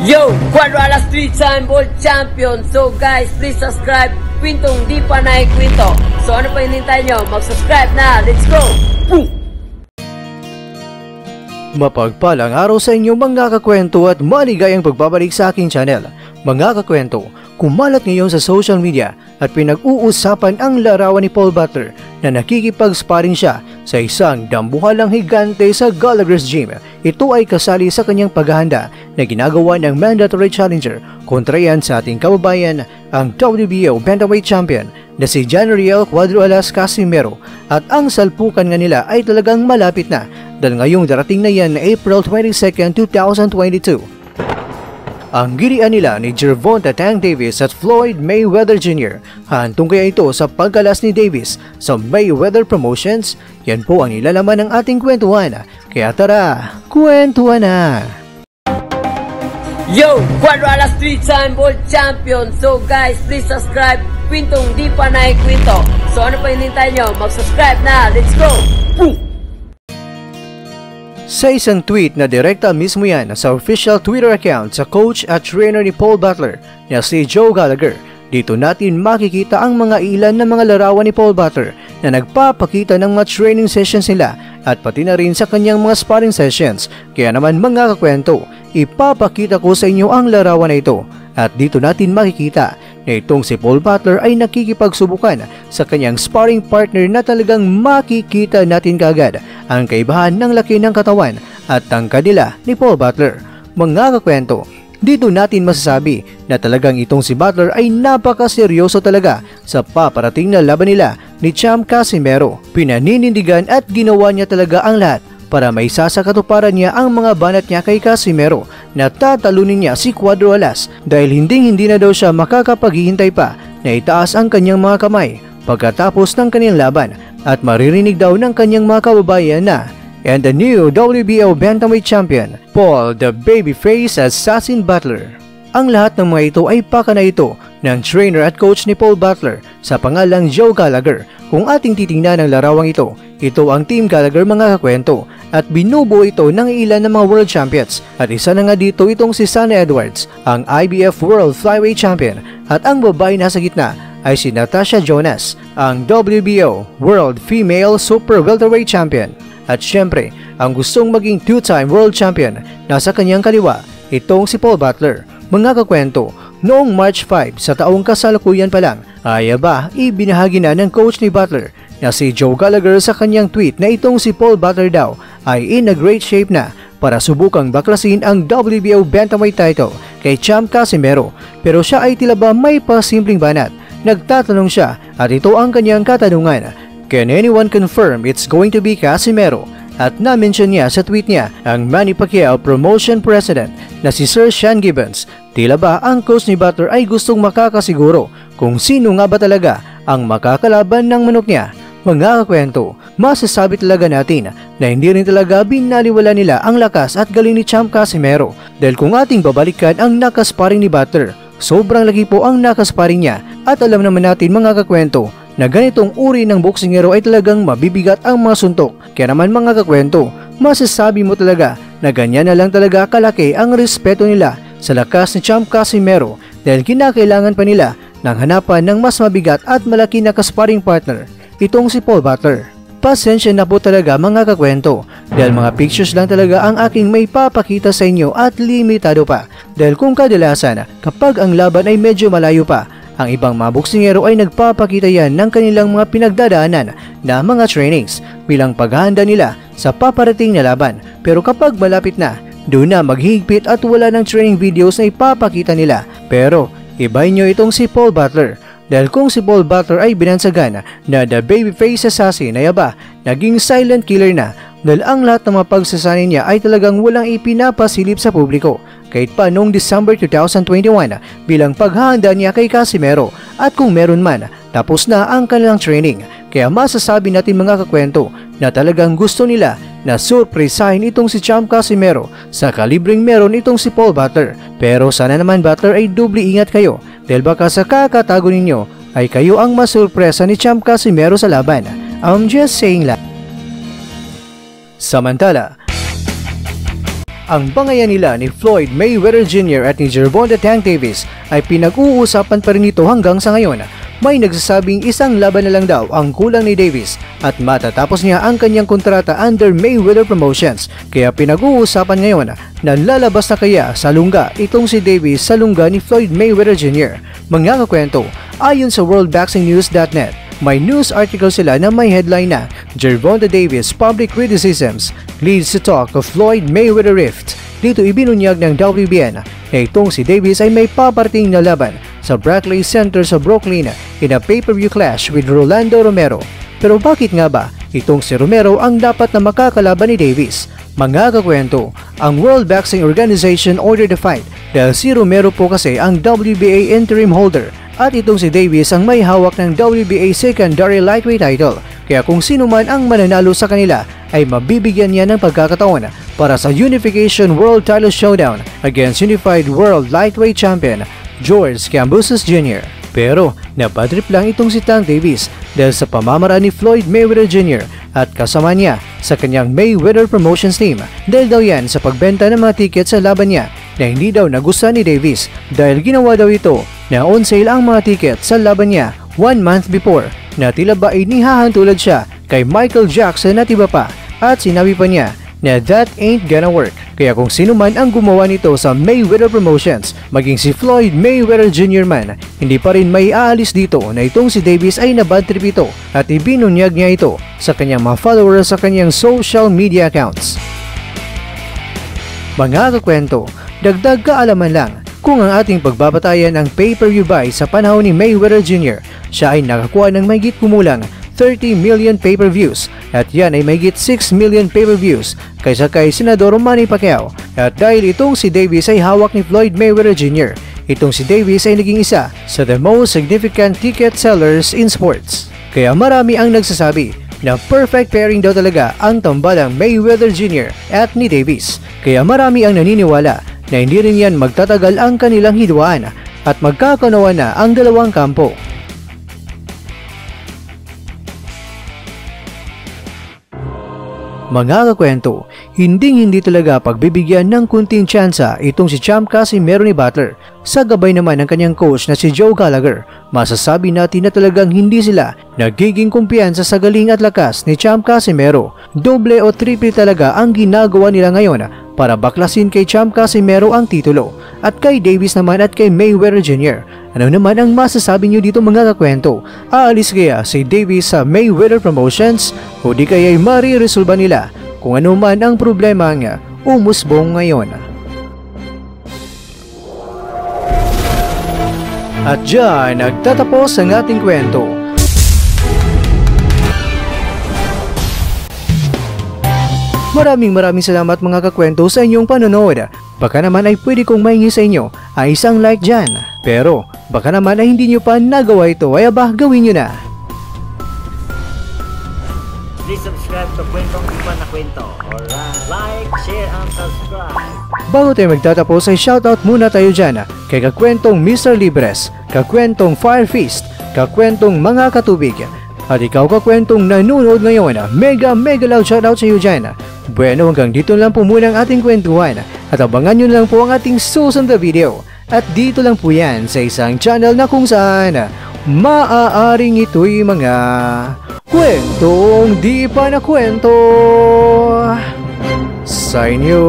Yo, Quadrala Street Time World Champion. So guys, please subscribe. Kwintong di pa naikwento. So ano pa hinintay nyo? Mag-subscribe na. Let's go! Boom! Mapagpalang araw sa inyo mga kakwento at maligayang pagbabalik sa aking channel. Mga kakwento, kumalat ngayon sa social media at pinag-uusapan ang larawan ni Paul Butler na nakikipag-sparring siya sa isang dambuhalang higante sa Gallagher's Gym. Ito ay kasali sa kanyang paghahanda na ginagawa ng mandatory challenger kontra yan sa ating kababayan ang WBO Bantamweight Champion na si Janriel Cuadro-Alas Casimero at ang salpukan nga nila ay talagang malapit na dahil ngayong darating na yan na April 22, 2022. Ang girian nila ni Gervonta Tank Davis at Floyd Mayweather Jr. Hantong kaya ito sa pagkalas ni Davis sa Mayweather Promotions? Yan po ang nilalaman ng ating kwentuhan. Kaya tara, kwentuhan na! Yo, Quadrala Street Time World Champion. So guys, please subscribe. Kwintong di pa naikwento. So ano pa hinintay nyo? Mag-subscribe na. Let's go! Boom! Sa isang tweet na direkta mismo yan sa official Twitter account sa coach at trainer ni Paul Butler na si Joe Gallagher, dito natin makikita ang mga ilan na mga larawan ni Paul Butler na nagpapakita ng mga training sessions nila at pati na rin sa kanyang mga sparring sessions. Kaya naman mga kakwento, ipapakita ko sa inyo ang larawan na ito at dito natin makikita na itong si Paul Butler ay nakikipagsubukan sa kanyang sparring partner na talagang makikita natin kagad ang kaibahan ng laki ng katawan at tangkad nila ni Paul Butler. Mga kakwento, dito natin masasabi na talagang itong si Butler ay napakaseryoso talaga sa paparating na laban nila ni Cham Casimero. Pinaninindigan at ginawa niya talaga ang lahat para may sasakatuparan niya ang mga banat niya kay Casimero na tatalunin niya si Cuadro Alas dahil hindi hindi na daw siya makakapaghihintay pa na itaas ang kanyang mga kamay pagkatapos ng kanyang laban at maririnig daw ng kanyang mga kababayan na and the new WBO Bantamweight Champion, Paul the Babyface Assassin Butler. Ang lahat ng mga ito ay paka na ito ng trainer at coach ni Paul Butler sa pangalang Joe Gallagher. Kung ating titingnan ang larawang ito, ito ang Team Gallagher mga kakwento at binubuo ito ng ilan ng mga world champions at isa na nga dito itong si Sunny Edwards, ang IBF World Flyweight Champion at ang babae nasa gitna ay si Natasha Jonas, ang WBO World Female Super Welterweight Champion. At syempre, ang gustong maging two-time world champion nasa kanyang kaliwa, itong si Paul Butler. Mga kakwento, noong March 5 sa taong kasalukuyan pa lang, ay ba ibinahagi na ng coach ni Butler na si Joe Gallagher sa kanyang tweet na itong si Paul Butler daw ay in a great shape na para subukang baklasin ang WBO Bantamweight title kay Champ Casimero pero siya ay tila ba may pasimpleng banat. Nagtatanong siya at ito ang kanyang katanungan. Can anyone confirm it's going to be Casimero? At na-mention niya sa tweet niya ang Manny Pacquiao promotion president na si Sir Sean Gibbons. Tila ba ang coach ni Butler ay gustong makakasiguro kung sino nga ba talaga ang makakalaban ng manok niya? Mga kakwento, masasabi talaga natin na hindi rin talaga binaliwala nila ang lakas at galing ni Champ Casimero. Dahil kung ating babalikan ang nakasparing ni Butler, sobrang lagi po ang nakasparing niya. At alam naman natin mga kakwento na ganitong uri ng boksingero ay talagang mabibigat ang mga suntok. Kaya naman mga kakwento, masasabi mo talaga na ganyan na lang talaga kalaki ang respeto nila sa lakas ni Champ Casimero dahil kinakailangan pa nila ng hanapan ng mas mabigat at malaki na kasparing partner itong si Paul Butler. Pasensya na po talaga mga kakwento dahil mga pictures lang talaga ang aking may papakita sa inyo at limitado pa dahil kung kadalasan kapag ang laban ay medyo malayo pa ang ibang mga boksingero ay nagpapakita yan ng kanilang mga pinagdadaanan na mga trainings bilang paghahanda nila sa paparating na laban. Pero kapag malapit na doon na maghihigpit at wala ng training videos na ipapakita nila. Pero iba nyo itong si Paul Butler. Dahil kung si Paul Butler ay binansagan na the babyface assassin ay aba, naging silent killer na. Dahil ang lahat ng mga pagsasanay niya ay talagang walang ipinapasilip sa publiko kahit pa noong December 2021 bilang paghahanda niya kay Casimero. At kung meron man tapos na ang kanilang training. Kaya masasabi natin mga kakwento na talagang gusto nila na surpresahin itong si Champ Casimero. Sa kalibreng meron itong si Paul Butler. Pero sana naman Butler ay doble ingat kayo. Dahil baka sa kakatago ninyo ay kayo ang masurpresa ni Champ Casimero sa laban. I'm just saying lang. Samantala, ang bangayan nila ni Floyd Mayweather Jr. at ni Gervonta Tank Davis ay pinag-uusapan pa rin ito hanggang sa ngayon. May nagsasabing isang laban na lang daw ang kulang ni Davis at matatapos niya ang kanyang kontrata under Mayweather Promotions kaya pinag-uusapan ngayon na lalabas na kaya sa lungga itong si Davis sa lungga ni Floyd Mayweather Jr. Mga kakwento, ayon sa worldboxingnews.net, may news article sila na may headline na Gervonta Davis Public Criticisms Leads to Talk of Floyd Mayweather Rift. Dito ibinunyag ng WBN na itong si Davis ay may paparting na laban sa Brackley Center sa Brooklyn in a pay-per-view clash with Rolando Romero. Pero bakit nga ba itong si Romero ang dapat na makakalaban ni Davis? Mga kakwento, ang World Boxing Organization ordered the fight dahil si Romero po kasi ang WBA interim holder at itong si Davis ang may hawak ng WBA secondary lightweight title. Kaya kung sino man ang mananalo sa kanila ay mabibigyan niya ng pagkakataon para sa Unification World Title Showdown against Unified World Lightweight Champion George Cambuses Jr. Pero napadrip lang itong si Tank Davis dahil sa pamamaraan ni Floyd Mayweather Jr. at kasama niya sa kanyang Mayweather Promotions team dahil daw yan sa pagbenta ng mga tiket sa laban niya na hindi daw nagustuhan ni Davis dahil ginawa daw ito na on sale ang mga tiket sa laban niya one month before na tila ba inihahantulad siya kay Michael Jackson at iba pa at sinabi pa niya na that ain't gonna work. Kaya kung sino man ang gumawa nito sa Mayweather Promotions, maging si Floyd Mayweather Jr. man, hindi pa rin may aalis dito na itong si Davis ay nabad trip ito at ibinunyag niya ito sa kanyang mga followers sa kanyang social media accounts. Mga kakwento, dagdag kaalaman lang kung ang ating pagbabatayan ang pay-per-view buy sa panahon ni Mayweather Jr. Siya ay nakakuha ng mayigit kumulang 30 million pay-per-views at yan ay mayigit 6 million pay-per-views kaysa kay Senador Manny Pacquiao. At dahil itong si Davis ay hawak ni Floyd Mayweather Jr., itong si Davis ay naging isa sa the most significant ticket sellers in sports. Kaya marami ang nagsasabi na perfect pairing daw talaga ang tambalang Mayweather Jr. at ni Davis. Kaya marami ang naniniwala na hindi rin yan magtatagal ang kanilang hidwaan at magkakanawa na ang dalawang kampo. Mga kakwento, hinding-hindi talaga pagbibigyan ng kunting tsansa itong si Champ Casimero ni Butler. Sa gabay naman ng kanyang coach na si Joe Gallagher, masasabi natin na talagang hindi sila nagiging kumpiyansa sa galing at lakas ni Champ Casimero. Doble o triple talaga ang ginagawa nila ngayon para baklasin kay Champ Casimero ang titulo at kay Davis naman at kay Mayweather Jr. Ano naman ang masasabi nyo dito mga kakwento? Aalis kaya si Davis sa Mayweather Promotions o di kaya'y mariresolba nila kung ano man ang problema nga umusbong ngayon? At dyan, nagtatapos ang ating kwento. Maraming maraming salamat mga kakwento sa inyong panonood. Baka naman ay pwede kong mahingi sa inyo ay isang like dyan. Pero baka naman ay hindi nyo pa nagawa ito ay aba gawin nyo na. Please subscribe to Kwentong Iba na Kwento. Alright. Like, share, and subscribe. Bago tayo magtatapos ay shoutout muna tayo dyan kay kakwentong Mr. Libres, kakwentong Fire Feast, kakwentong Mga Katubig, at ikaw kakwentong nanonood ngayon, mega mega loud shoutout sa iyo dyan. Bueno hanggang dito lang po muna ang ating kwentuhan at abangan nyo lang po ang ating susunod na video. At dito lang po yan sa isang channel na kung saan maaaring ito'y mga kwentong di pa na kwento sa inyo.